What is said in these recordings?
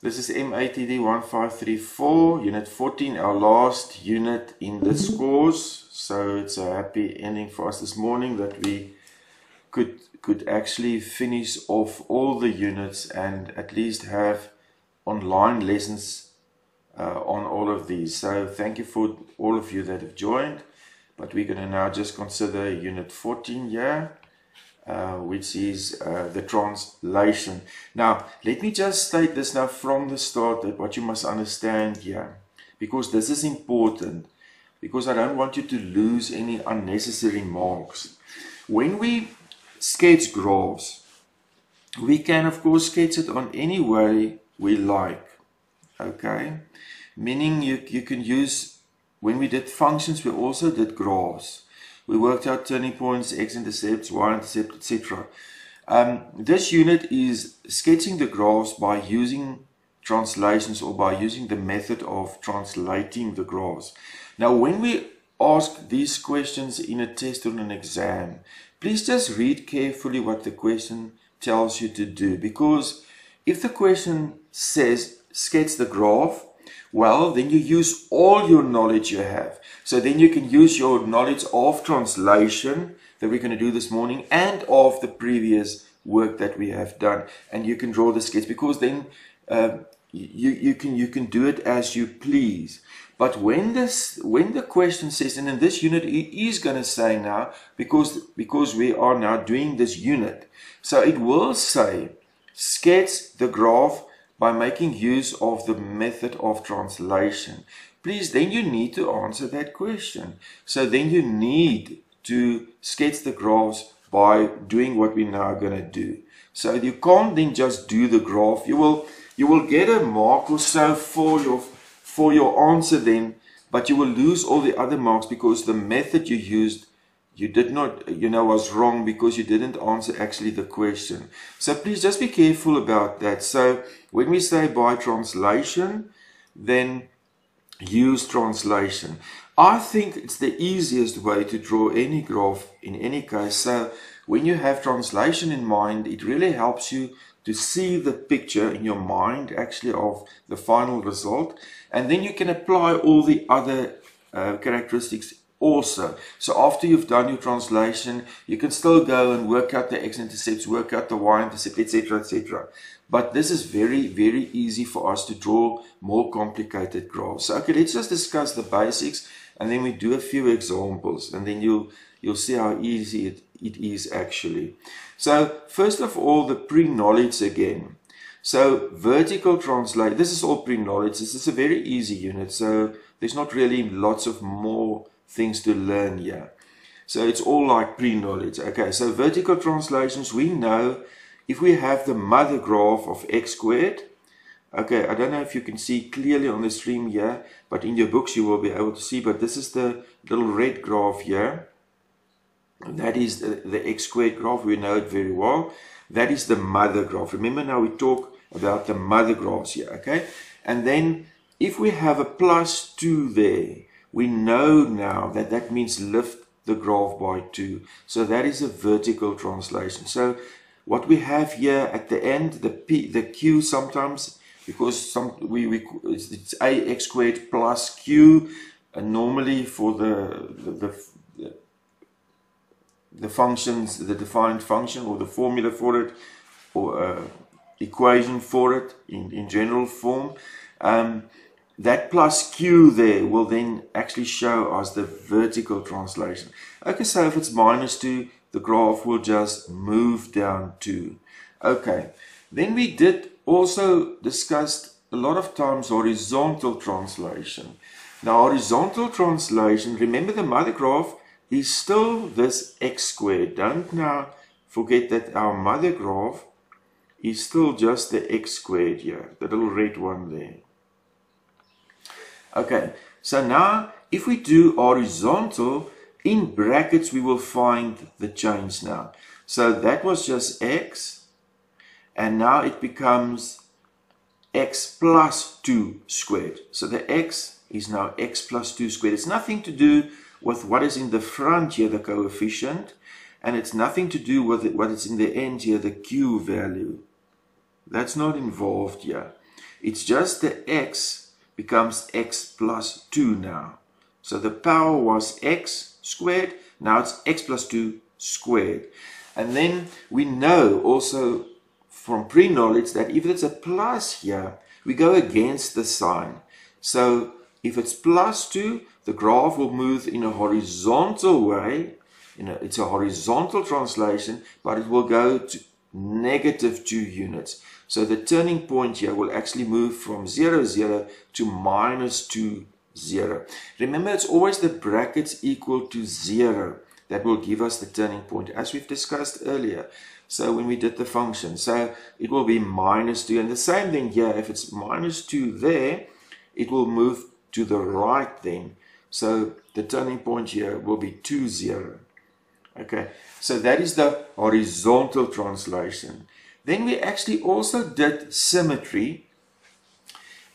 This is MATD 1534, Unit 14, our last unit in this course. So it's a happy ending for us this morning that we could could actually finish off all the units and at least have online lessons uh, on all of these. So thank you for all of you that have joined. But we're going to now just consider Unit 14 here. Uh, which is uh, the translation. Now, let me just state this now from the start that what you must understand here, because this is important, because I don't want you to lose any unnecessary marks. When we sketch graphs, we can of course sketch it on any way we like, okay? Meaning you, you can use, when we did functions, we also did graphs we worked out turning points, x-intercepts, y-intercept, etc. Um, this unit is sketching the graphs by using translations or by using the method of translating the graphs. Now, when we ask these questions in a test or an exam, please just read carefully what the question tells you to do because if the question says sketch the graph, well, then you use all your knowledge you have. So then you can use your knowledge of translation that we're going to do this morning and of the previous work that we have done. And you can draw the sketch because then uh, you, you, can, you can do it as you please. But when this when the question says, and in this unit it is going to say now, because because we are now doing this unit, so it will say sketch the graph by making use of the method of translation. Please, then you need to answer that question. So then you need to sketch the graphs by doing what we're now going to do. So you can't then just do the graph. You will you will get a mark or so for your for your answer then, but you will lose all the other marks because the method you used you did not, you know, was wrong because you didn't answer actually the question. So please just be careful about that. So when we say by translation, then use translation. I think it's the easiest way to draw any graph in any case. So when you have translation in mind, it really helps you to see the picture in your mind actually of the final result. And then you can apply all the other uh, characteristics also. So after you've done your translation, you can still go and work out the x-intercepts, work out the y-intercept, etc., etc. But this is very, very easy for us to draw more complicated graphs. So, okay, let's just discuss the basics and then we do a few examples and then you'll, you'll see how easy it, it is actually. So, first of all, the pre-knowledge again. So, vertical translate, this is all pre-knowledge. This is a very easy unit. So, there's not really lots of more things to learn here. So it's all like pre-knowledge. Okay, so vertical translations, we know if we have the mother graph of x squared, okay, I don't know if you can see clearly on the stream here, but in your books you will be able to see, but this is the little red graph here. That is the, the x squared graph, we know it very well. That is the mother graph. Remember now we talk about the mother graphs here, okay? And then if we have a plus 2 there, we know now that that means lift the graph by 2. So that is a vertical translation. So what we have here at the end, the P, the Q sometimes, because some we, we it's, ax squared plus q, and normally for the, the, the the functions, the defined function or the formula for it, or uh, equation for it in, in general form. Um, that plus q there will then actually show us the vertical translation. Okay, so if it's minus 2, the graph will just move down 2. Okay, then we did also discuss a lot of times horizontal translation. Now horizontal translation, remember the mother graph is still this x squared. Don't now forget that our mother graph is still just the x squared here, the little red one there. Okay, so now if we do horizontal, in brackets we will find the change now. So that was just x, and now it becomes x plus 2 squared. So the x is now x plus 2 squared. It's nothing to do with what is in the front here, the coefficient, and it's nothing to do with what is in the end here, the q value. That's not involved here. It's just the x becomes x plus 2 now. So the power was x squared, now it's x plus 2 squared. And then we know also from pre-knowledge that if it's a plus here, we go against the sign. So if it's plus 2, the graph will move in a horizontal way. You know, it's a horizontal translation, but it will go to negative 2 units. So the turning point here will actually move from 0, 0 to minus 2, 0. Remember, it's always the brackets equal to 0 that will give us the turning point, as we've discussed earlier. So when we did the function, so it will be minus 2. And the same thing here, if it's minus 2 there, it will move to the right then. So the turning point here will be 2, 0. Okay, so that is the horizontal translation. Then we actually also did symmetry.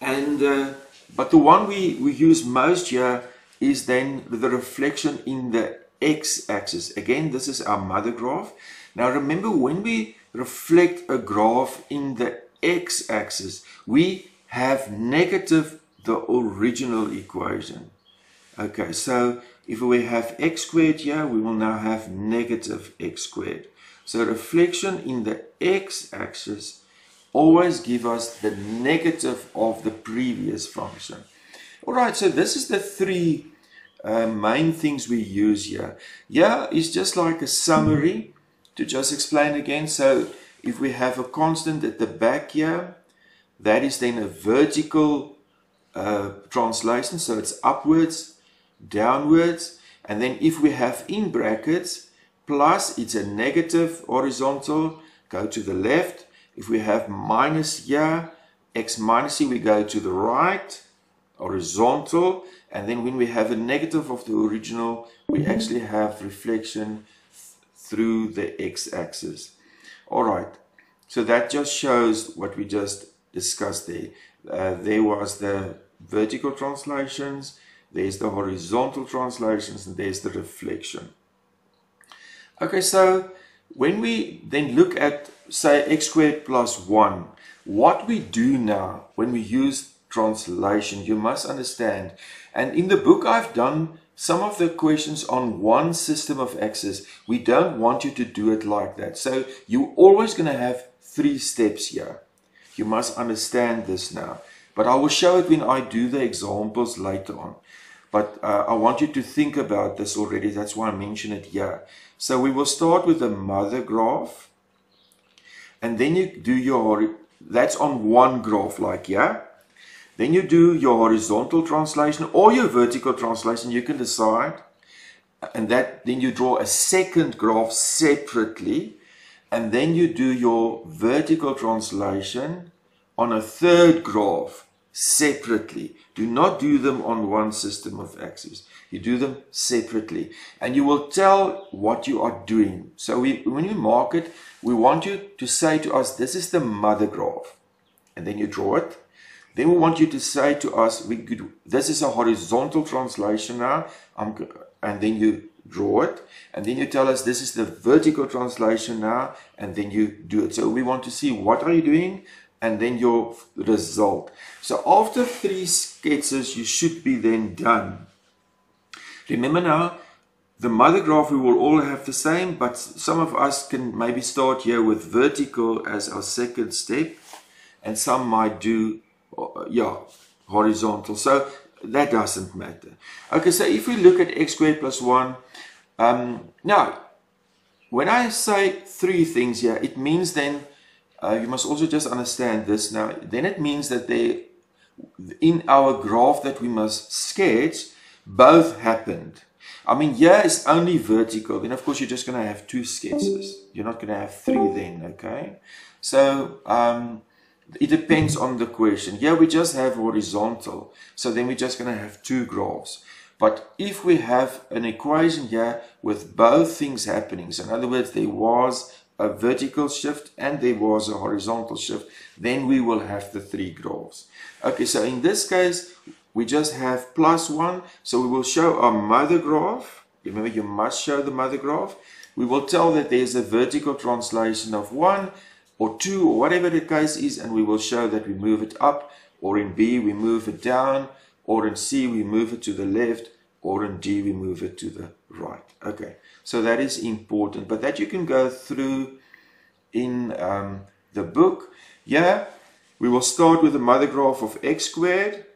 And, uh, but the one we, we use most here is then the reflection in the x-axis. Again, this is our mother graph. Now remember when we reflect a graph in the x-axis, we have negative the original equation. Okay, so if we have x squared here, we will now have negative x squared. So reflection in the x-axis always give us the negative of the previous function. Alright, so this is the three uh, main things we use here. Yeah, it's just like a summary to just explain again. So if we have a constant at the back here, that is then a vertical uh, translation. So it's upwards, downwards. And then if we have in brackets, plus it's a negative horizontal, go to the left. If we have minus here, x minus c, we go to the right, horizontal. And then when we have a negative of the original, we actually have reflection through the x-axis. All right, so that just shows what we just discussed there. Uh, there was the vertical translations, there's the horizontal translations, and there's the reflection. Okay, so when we then look at, say, x squared plus 1, what we do now when we use translation, you must understand. And in the book I've done some of the questions on one system of axes, we don't want you to do it like that. So you're always going to have three steps here. You must understand this now. But I will show it when I do the examples later on. But uh, I want you to think about this already. That's why I mention it here. So we will start with the mother graph. And then you do your, that's on one graph like yeah. Then you do your horizontal translation or your vertical translation. You can decide. And that then you draw a second graph separately. And then you do your vertical translation on a third graph separately. Do not do them on one system of axes. You do them separately. And you will tell what you are doing. So we, when you mark it, we want you to say to us, this is the mother graph. And then you draw it. Then we want you to say to us, we could, this is a horizontal translation now, I'm, and then you draw it, and then you tell us this is the vertical translation now, and then you do it. So we want to see what are you doing, and then your result. So after three sketches, you should be then done. Remember now, the mother graph we will all have the same, but some of us can maybe start here with vertical as our second step, and some might do uh, yeah, horizontal. So that doesn't matter. Okay, so if we look at x squared plus 1, um, now, when I say three things here, it means then, uh, you must also just understand this now, then it means that they, in our graph that we must sketch, both happened. I mean, here is only vertical. Then, of course, you're just going to have two sketches. You're not going to have three then, okay? So, um, it depends on the question. Here we just have horizontal, so then we're just going to have two graphs. But if we have an equation here with both things happening, so in other words, there was a vertical shift and there was a horizontal shift, then we will have the three graphs. Okay, so in this case, we just have plus one, so we will show our mother graph. Remember, you must show the mother graph. We will tell that there's a vertical translation of one, or 2 or whatever the case is and we will show that we move it up or in B we move it down or in C we move it to the left or D we move it to the right. Okay, so that is important but that you can go through in um, the book. Yeah, we will start with the mother graph of x squared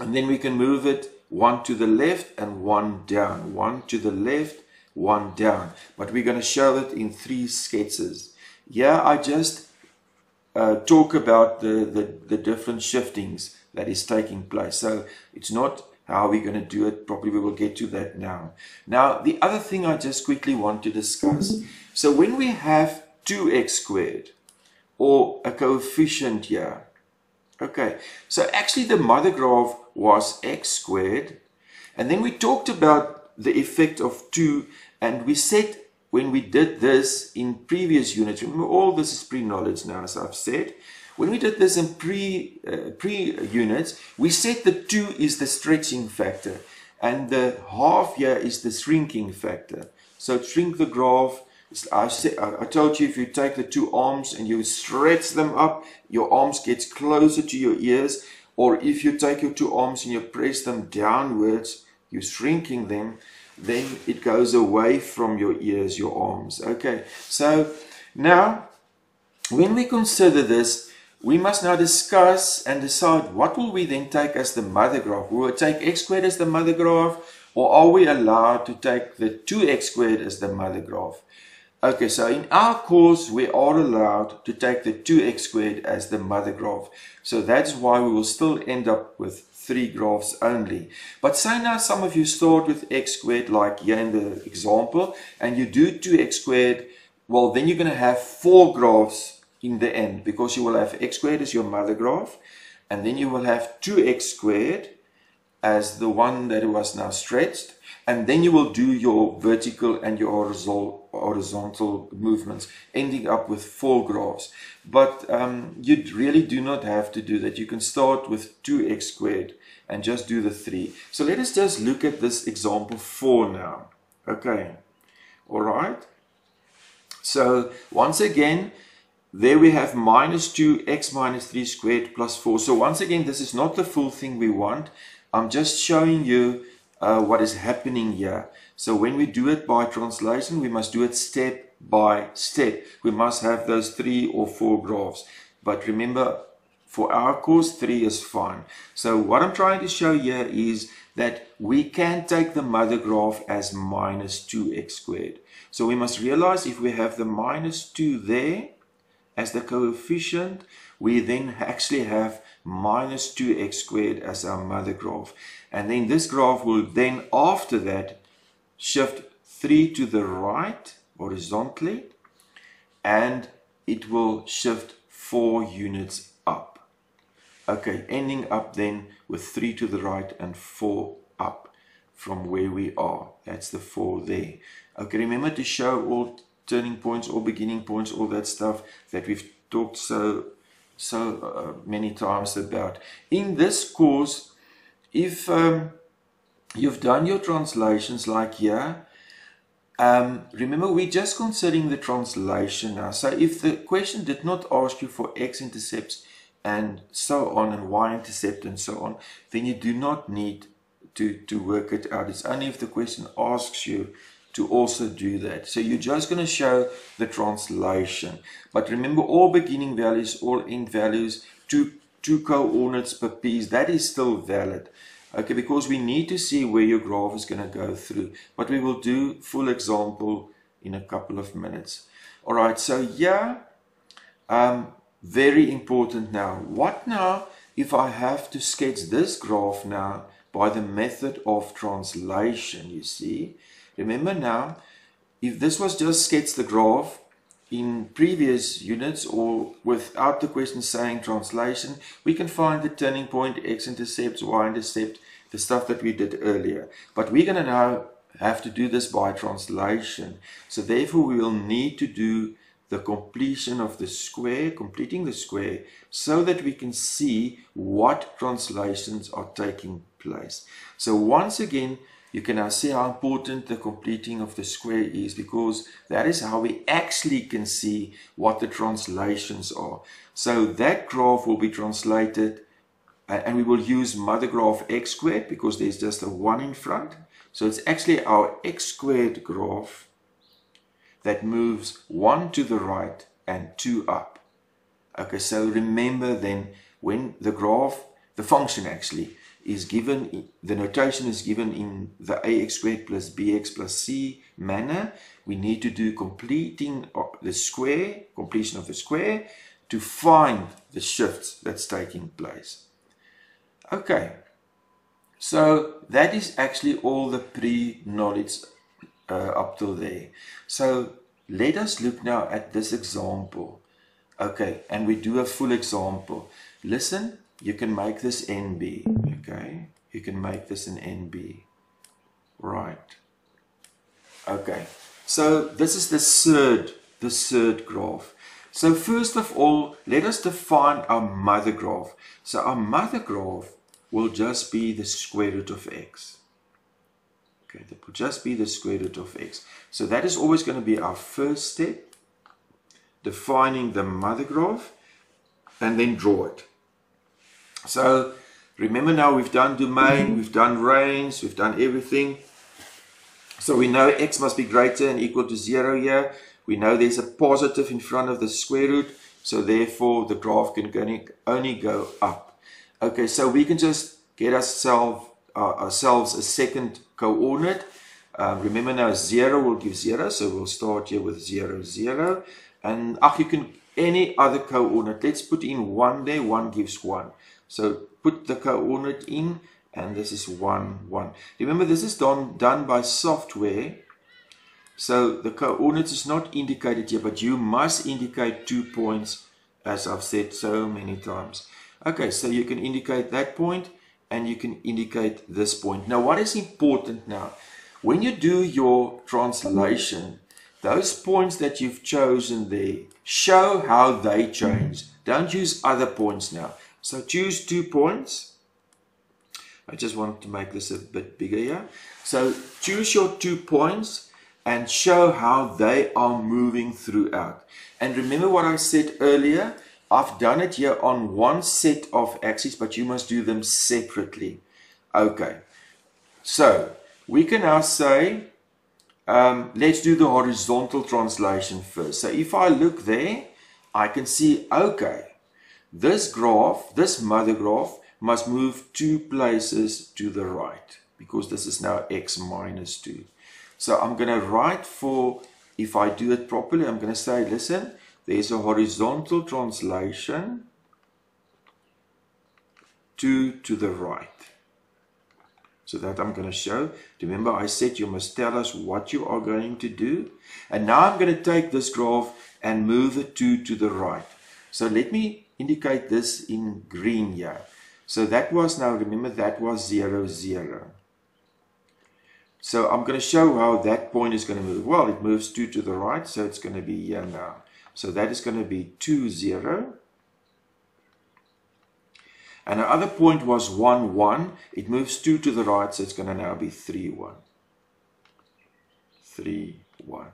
and then we can move it one to the left and one down. One to the left, one down. But we're going to show it in three sketches. Yeah, I just uh, talk about the, the, the different shiftings that is taking place. So it's not how are we're going to do it Probably We will get to that now. Now, the other thing I just quickly want to discuss. So when we have 2x squared or a coefficient here, okay, so actually the mother graph was x squared. And then we talked about the effect of 2 and we said when we did this in previous units, remember all this is pre-knowledge now as I've said, when we did this in pre, uh, pre units, we said that 2 is the stretching factor and the half here is the shrinking factor. So shrink the graph. I, said, I told you if you take the two arms and you stretch them up, your arms gets closer to your ears. Or if you take your two arms and you press them downwards, you're shrinking them, then it goes away from your ears, your arms. Okay, so now when we consider this, we must now discuss and decide what will we then take as the mother graph. Will we take x squared as the mother graph or are we allowed to take the 2x squared as the mother graph? Okay, so in our course, we are allowed to take the 2x squared as the mother graph. So that's why we will still end up with three graphs only. But say now some of you start with x squared like here in the example, and you do 2x squared, well then you're going to have four graphs in the end because you will have x squared as your mother graph and then you will have 2x squared as the one that was now stretched and then you will do your vertical and your horizontal movements ending up with four graphs. But um, you really do not have to do that. You can start with 2x squared and just do the 3 so let us just look at this example 4 now. Okay. All right. So once again there we have minus 2 x minus 3 squared plus 4. So once again, this is not the full thing we want. I'm just showing you uh, what is happening here. So when we do it by translation, we must do it step by step. We must have those three or four graphs. But remember, for our course, three is fine. So what I'm trying to show here is that we can take the mother graph as minus 2x squared. So we must realize if we have the minus 2 there, as the coefficient, we then actually have minus 2x squared as our mother graph. And then this graph will then, after that, shift 3 to the right horizontally, and it will shift 4 units up. Okay, ending up then with 3 to the right and 4 up from where we are. That's the 4 there. Okay, remember to show all turning points or beginning points, all that stuff that we've talked so so uh, many times about. In this course, if um, you've done your translations like here, um, remember we're just considering the translation now. So if the question did not ask you for x-intercepts and so on and y-intercept and so on, then you do not need to, to work it out. It's only if the question asks you to also do that. So you're just going to show the translation. But remember all beginning values, all end values, two, two coordinates per piece, that is still valid. Okay, because we need to see where your graph is going to go through. But we will do full example in a couple of minutes. All right, so yeah, um, very important now. What now if I have to sketch this graph now by the method of translation, you see? Remember now, if this was just sketch the graph in previous units or without the question saying translation, we can find the turning point, x-intercept, y-intercept, the stuff that we did earlier. But we're going to now have to do this by translation. So therefore we will need to do the completion of the square, completing the square, so that we can see what translations are taking place. So once again, you can now see how important the completing of the square is because that is how we actually can see what the translations are. So that graph will be translated uh, and we will use mother graph x squared because there's just a 1 in front. So it's actually our x squared graph that moves 1 to the right and 2 up. Okay, so remember then when the graph, the function actually, is given, the notation is given in the ax squared plus bx plus c manner, we need to do completing the square, completion of the square, to find the shift that's taking place. Okay, so that is actually all the pre-knowledge uh, up till there. So let us look now at this example. Okay, and we do a full example. Listen, you can make this NB, okay? You can make this an NB, right? Okay, so this is the third, the third graph. So first of all, let us define our mother graph. So our mother graph will just be the square root of x. Okay, that will just be the square root of x. So that is always going to be our first step, defining the mother graph, and then draw it. So remember now we've done domain, we've done range, we've done everything. So we know x must be greater and equal to 0 here. We know there's a positive in front of the square root. So therefore the graph can only go up. Okay, so we can just get ourselves, uh, ourselves a second coordinate. Um, remember now 0 will give 0. So we'll start here with 0, 0. And ach, you can any other coordinate. Let's put in 1 there. 1 gives 1. So put the coordinate in and this is 1, 1. Remember this is done, done by software. So the coordinates is not indicated here, but you must indicate two points as I've said so many times. Okay, so you can indicate that point and you can indicate this point. Now what is important now? When you do your translation, those points that you've chosen there, show how they change. Don't use other points now. So choose two points. I just want to make this a bit bigger here. So choose your two points and show how they are moving throughout. And remember what I said earlier? I've done it here on one set of axes, but you must do them separately. Okay, so we can now say, um, let's do the horizontal translation first. So if I look there, I can see, okay, this graph, this mother graph, must move two places to the right because this is now x minus 2. So I'm going to write for, if I do it properly, I'm going to say, listen, there's a horizontal translation 2 to the right. So that I'm going to show. Remember I said you must tell us what you are going to do. And now I'm going to take this graph and move it 2 to the right. So let me indicate this in green here. So that was now, remember that was 0, 0. So I'm going to show how that point is going to move. Well, it moves 2 to the right, so it's going to be here now. So that is going to be 2, 0. And the other point was 1, 1. It moves 2 to the right, so it's going to now be 3, 1. 3, 1.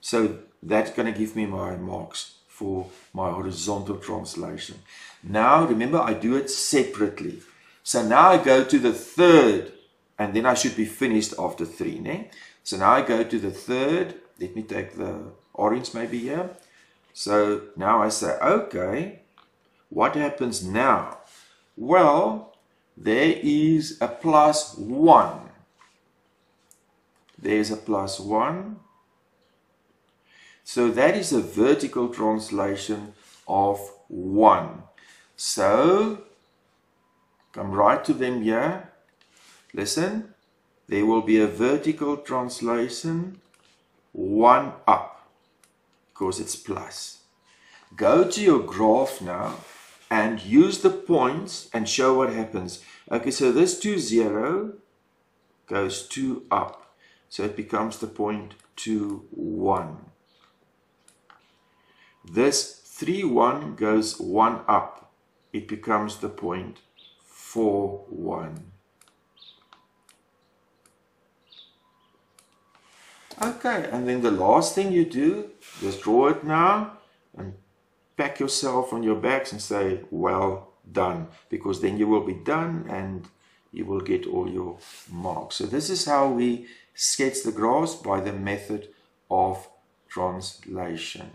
So that's going to give me my marks for my horizontal translation. Now, remember, I do it separately. So now I go to the third, and then I should be finished after three. Ne? So now I go to the third. Let me take the orange maybe here. So now I say, okay, what happens now? Well, there is a plus one. There's a plus one. So that is a vertical translation of 1. So, come right to them here. Listen, there will be a vertical translation 1 up because it's plus. Go to your graph now and use the points and show what happens. Okay, so this 2, 0 goes 2 up. So it becomes the point 2, 1. This 3, 1 goes 1 up. It becomes the point 4, 1. Okay, and then the last thing you do, just draw it now and pack yourself on your backs and say, well done, because then you will be done and you will get all your marks. So this is how we sketch the graphs by the method of translation.